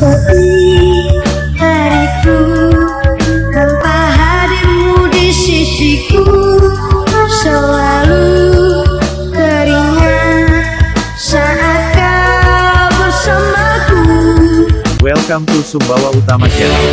sepi hariku tanpa hadirmu di sisiku selalu teringat saat kau bersamaku Welcome to Sumbawa Utama Channel.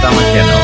Sama.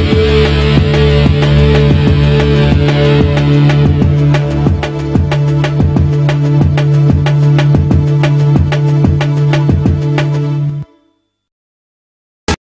you.